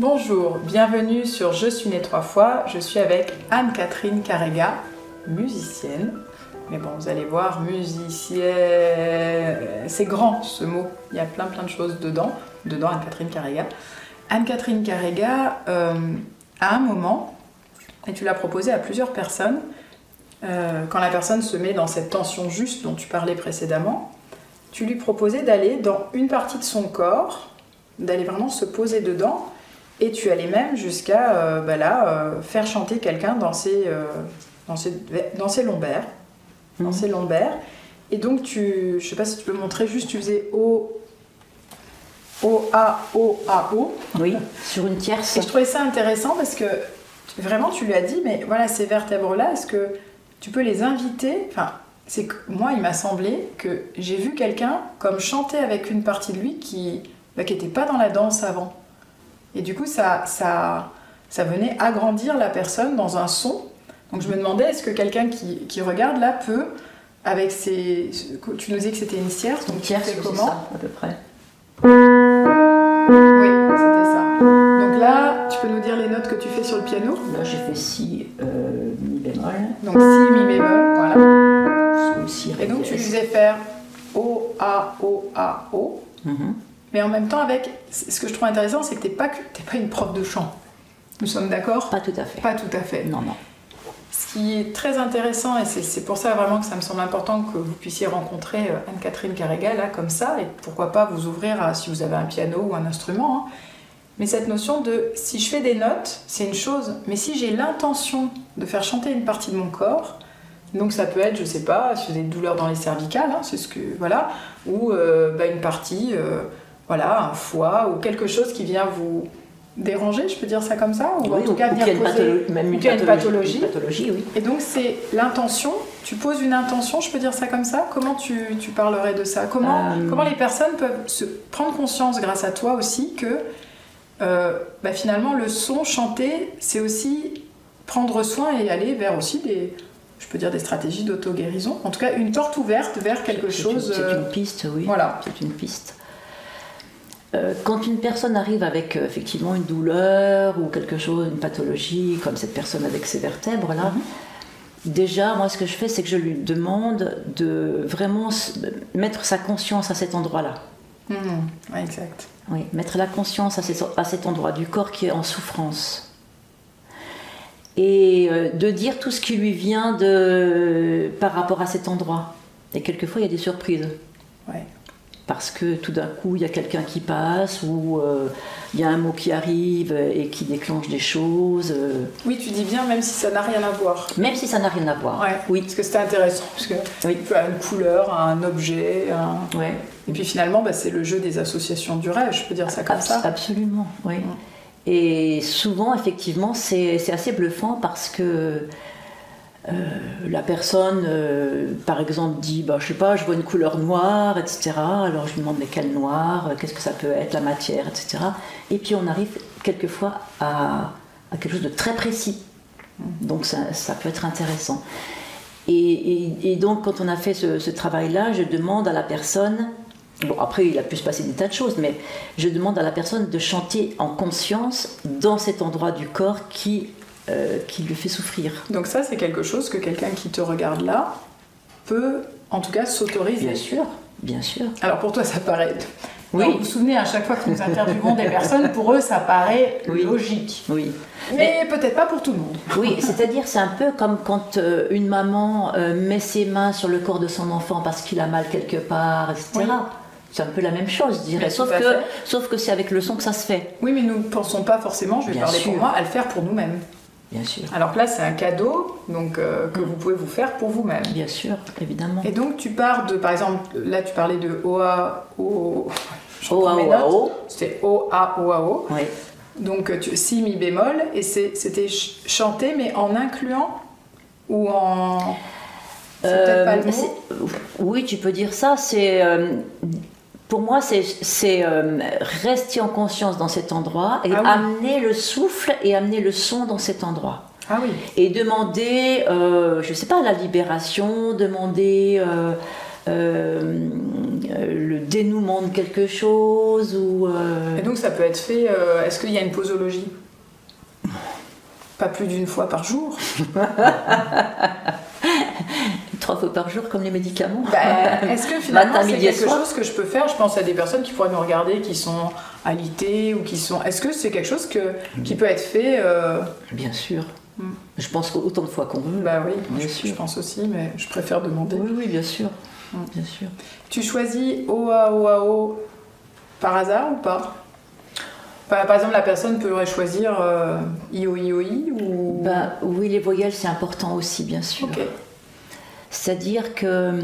Bonjour, bienvenue sur Je suis née trois fois. Je suis avec Anne-Catherine Carrega, musicienne. Mais bon, vous allez voir, musicienne, c'est grand ce mot. Il y a plein plein de choses dedans. Dedans, Anne-Catherine Carrega. Anne-Catherine Carrega, euh, à un moment, et tu l'as proposé à plusieurs personnes, euh, quand la personne se met dans cette tension juste dont tu parlais précédemment, tu lui proposais d'aller dans une partie de son corps, d'aller vraiment se poser dedans, et tu allais même jusqu'à euh, bah là, euh, faire chanter quelqu'un dans, ses, dans, ses, dans ses lombaires. Dans Mhm. ses lombaires. Et donc, tu, je sais pas si tu peux montrer, juste tu faisais O, O, A, O, A, O. Oui, sur une tierce. Et je trouvais ça intéressant parce que vraiment tu lui as dit, mais voilà, ces vertèbres-là, est-ce que tu peux les inviter? Enfin, c'est que moi, il m'a semblé que j'ai vu quelqu'un comme chanter avec une partie de lui qui bah, qui n'était pas dans la danse avant. Et du coup, ça, ça, ça venait agrandir la personne dans un son. Donc je me demandais, est-ce que quelqu'un qui, qui regarde là peut, avec ses... Tu nous disais que c'était une tierce, donc Une tierce, comment ça, à peu près. Oui, c'était ça. Donc là, tu peux nous dire les notes que tu fais sur le piano? Là, j'ai fait si, euh, mi bémol, Donc si, mi bémol, voilà. si, ré, Et donc tu faisais faire O, A, O, A, O. Mhm. Mais en même temps, avec ce que je trouve intéressant, c'est que t'es pas, que- t'es pas une prof de chant. Nous sommes d'accord? Pas tout à fait. Pas tout à fait. Non, non. Ce qui est très intéressant, et c'est pour ça vraiment que ça me semble important que vous puissiez rencontrer euh, Anne-Catherine Carrega là, comme ça, et pourquoi pas vous ouvrir à si vous avez un piano ou un instrument. hein. Mais cette notion de si je fais des notes, c'est une chose, mais si j'ai l'intention de faire chanter une partie de mon corps, donc ça peut être, je sais pas, si avez des douleurs dans les cervicales, hein, c'est ce que voilà, ou euh, bah, une partie, euh, voilà, un foie ou quelque chose qui vient vous déranger, je peux dire ça comme ça, ou en tout cas venir une poser- pathologie, même une une pathologie. Une pathologie, oui. et donc c'est l'intention, tu poses une intention, je peux dire ça comme ça Comment tu, tu parlerais de ça? Comment, Euh, comment les personnes peuvent se prendre conscience grâce à toi aussi que euh, bah, finalement le son chanté, c'est aussi prendre soin et aller vers aussi des, je peux dire des stratégies d'auto-guérison, en tout cas une porte ouverte vers quelque chose... une- C'est euh, une piste, oui. voilà. C'est une piste. Euh, quand une personne arrive avec euh, effectivement une douleur ou quelque chose, une pathologie, comme cette personne avec ses vertèbres là, Mhm. déjà moi ce que je fais c'est que je lui demande de vraiment mettre sa conscience à cet endroit-là. hmm, ouais, exact. Oui, mettre la conscience à, ces- à cet endroit du corps qui est en souffrance. Et euh, de dire tout ce qui lui vient de, par rapport à cet endroit. Et quelquefois, il y a des surprises. Ouais. Parce que tout d'un coup, il y a quelqu'un qui passe, ou euh, il y a un mot qui arrive et qui déclenche des choses, euh, Oui, tu dis bien, même si ça n'a rien à voir. même si ça n'a rien à voir. Ouais, Oui, Parce que c'était intéressant, parce que Oui. tu une couleur, un objet, un... ouais. Et puis finalement, bah, c'est le jeu des associations du rêve, je peux dire ça comme ça. Absolument, oui. Mm. Et souvent, effectivement, c'est assez bluffant parce que euh, la personne, euh, par exemple, dit bah, Je sais pas, je vois une couleur noire, etc. Alors je lui demande Mais quelle noire Qu'est-ce que ça peut être La matière, etc. Et puis on arrive quelquefois à, quelque chose de très précis. Donc ça, peut être intéressant. Et donc, quand on a fait ce, ce travail-là, je demande à la personne, bon, après il a pu se passer des tas de choses, mais je demande à la personne de chanter en conscience dans cet endroit du corps qui, euh, qui lui fait souffrir. Donc ça, c'est quelque chose que quelqu'un qui te regarde là peut, en tout cas, s'autoriser. Bien sûr, bien sûr. Alors pour toi, ça paraît... Oui. Alors, vous vous souvenez, à chaque fois que nous interviewons des personnes, pour eux, ça paraît Oui. logique. Oui. Mais peut-être pas pour tout le monde. Oui, c'est-à-dire c'est un peu comme quand euh, une maman euh, met ses mains sur le corps de son enfant parce qu'il a mal quelque part, etc. Oui. C'est un peu la même chose, je dirais. Mais Sauf que, sauf que c'est avec le son que ça se fait. Oui, mais nous ne pensons pas forcément, je vais Bien parler sûr. pour moi, à le faire pour nous-mêmes. Bien sûr. Alors que là, c'est un cadeau donc, euh, que vous pouvez vous faire pour vous-même. Bien sûr, évidemment. Et donc, tu pars de, par exemple, là, tu parlais de OA, O... je O, reprends A, mes O, A, notes. O. C'était O, A, O, A, O. Oui. Donc, euh, tu, si, mi bémol, et c'était ch- chanté, mais en incluant ou en... Peut-être pas le mot. Euh, c'est- Oui, tu peux dire ça. C'est euh, pour moi, c'est euh, rester en conscience dans cet endroit et Ah oui. amener le souffle et amener le son dans cet endroit. Ah oui. Et demander, euh, je sais pas, la libération, demander euh, le dénouement de quelque chose ou. Et donc ça peut être fait. Est-ce qu'il y a une posologie? Pas plus d'une fois par jour. trois fois par jour comme les médicaments. Bah, Est-ce que finalement c'est quelque soir. chose que je peux faire? Je pense à des personnes qui pourraient nous regarder, qui sont alitées ou qui sont. Est-ce que c'est quelque chose que, qui peut être fait euh, Bien sûr. Mm. Je pense qu'autant de fois qu'on veut. Bah oui, Bien je, sûr. je pense aussi, mais je préfère demander. Oui, oui, bien sûr. Mm. Bien sûr. Tu choisis OAOAO par hasard ou pas? Par, exemple, la personne pourrait choisir euh, IOIOI ou. Bah, oui, les voyelles, c'est important aussi, bien sûr. C'est-à-dire que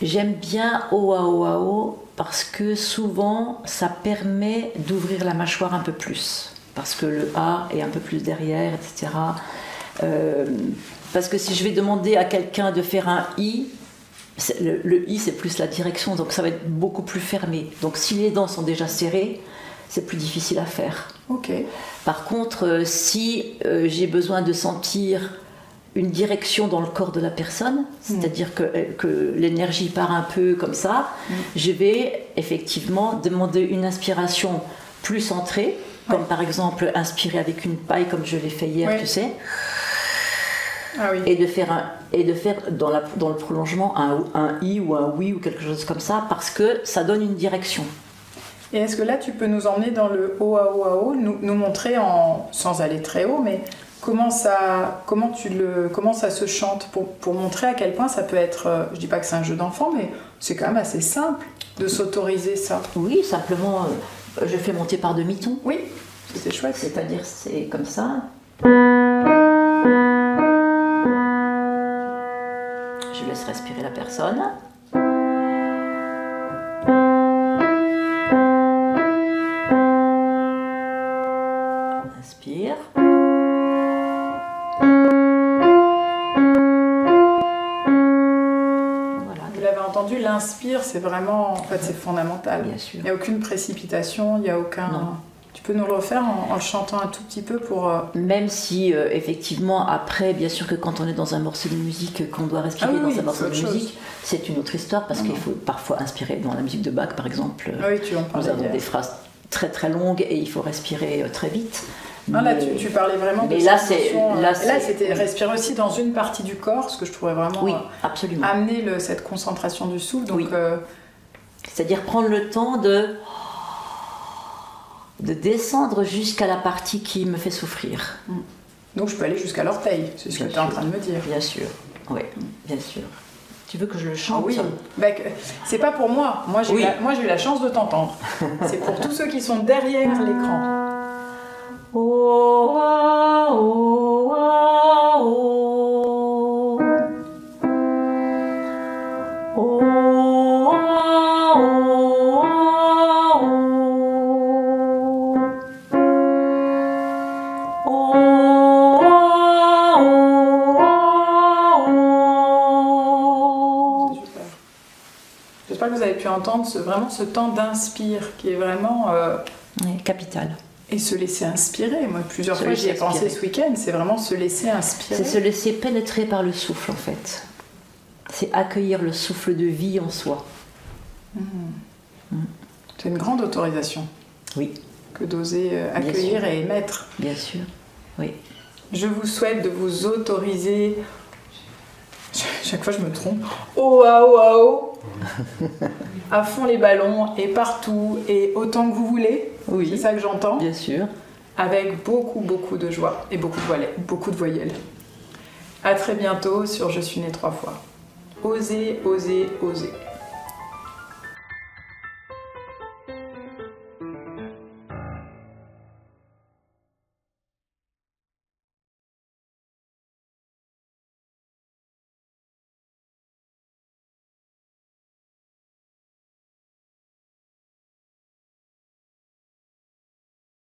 j'aime bien OAOAO parce que souvent ça permet d'ouvrir la mâchoire un peu plus. Parce que le A est un peu plus derrière, etc. Euh, parce que si je vais demander à quelqu'un de faire un I, le I c'est plus la direction, donc ça va être beaucoup plus fermé. Donc si les dents sont déjà serrées, c'est plus difficile à faire. Par contre, euh, si euh, j'ai besoin de sentir une direction dans le corps de la personne, c'est-à-dire que, euh, que l'énergie part un peu comme ça, Mm. je vais effectivement demander une inspiration plus centrée, comme par exemple inspirer avec une paille comme je l'ai fait hier, Ouais. tu sais, Ah oui. et de faire, un, et de faire dans, la, dans le prolongement un, un i ou un oui ou quelque chose comme ça, parce que ça donne une direction. Et est-ce que là, tu peux nous emmener dans le OAOAO, nous, nous montrer, en, sans aller très haut, mais comment ça, comment tu le, comment ça se chante pour, pour montrer à quel point ça peut être, euh, je dis pas que c'est un jeu d'enfant, mais c'est quand même assez simple de s'autoriser ça. Oui, simplement, euh, je fais monter par demi-ton. Oui, c'est chouette. C'est-à-dire, c'est comme ça. Je laisse respirer la personne. Entendu, l'inspire, c'est vraiment, en fait, c'est fondamental. bien sûr. Il n'y a aucune précipitation, il n'y a aucun. Non. Tu peux nous le refaire en, en le chantant un tout petit peu pour. euh, Même si, euh, effectivement, après, bien sûr que quand on est dans un morceau de musique, euh, qu'on doit respirer Ah oui, dans oui, un morceau de musique, c'est une autre histoire parce qu'il faut parfois inspirer. Dans la musique de Bach, par exemple, Ah oui, tu en nous avons hier. des phrases très très longues et il faut respirer euh, très vite. Non, là, tu, tu parlais vraiment de là, c'est- euh, là, et là, c'est- c'était oui. respirer aussi dans une partie du corps, ce que je trouvais vraiment Oui, euh, absolument. amener le- cette concentration du souffle. Donc, Oui. euh, C'est-à-dire prendre le temps de de descendre jusqu'à la partie qui me fait souffrir. donc je peux aller jusqu'à l'orteil, c'est ce que tu es en train de me dire. Bien sûr, oui, bien sûr. Tu veux que je le chante Ah oui, Bah, c'est pas pour moi. Moi, j'ai Oui. eu la- moi, j'ai eu la chance de t'entendre. c'est pour tous ceux qui sont derrière l'écran. Pu entendre ce- vraiment ce temps d'inspire qui est vraiment. euh, capital. et se laisser inspirer. Moi, plusieurs Se fois, j'y ai pensé ce week-end. C'est vraiment se laisser inspirer. C'est se laisser pénétrer par le souffle en fait. C'est accueillir le souffle de vie en soi. C'est une grande autorisation Oui, que d'oser euh, accueillir et émettre. bien sûr. Oui. Je vous souhaite de vous autoriser. Chaque fois, je me trompe. Oh, ah, oh. à fond les ballons et partout et autant que vous voulez. Oui. C'est ça que j'entends. Bien sûr. Avec beaucoup, beaucoup de joie et beaucoup de voyelles. Beaucoup de voyelles. À très bientôt sur Je suis née trois fois. Osez, osez, osez.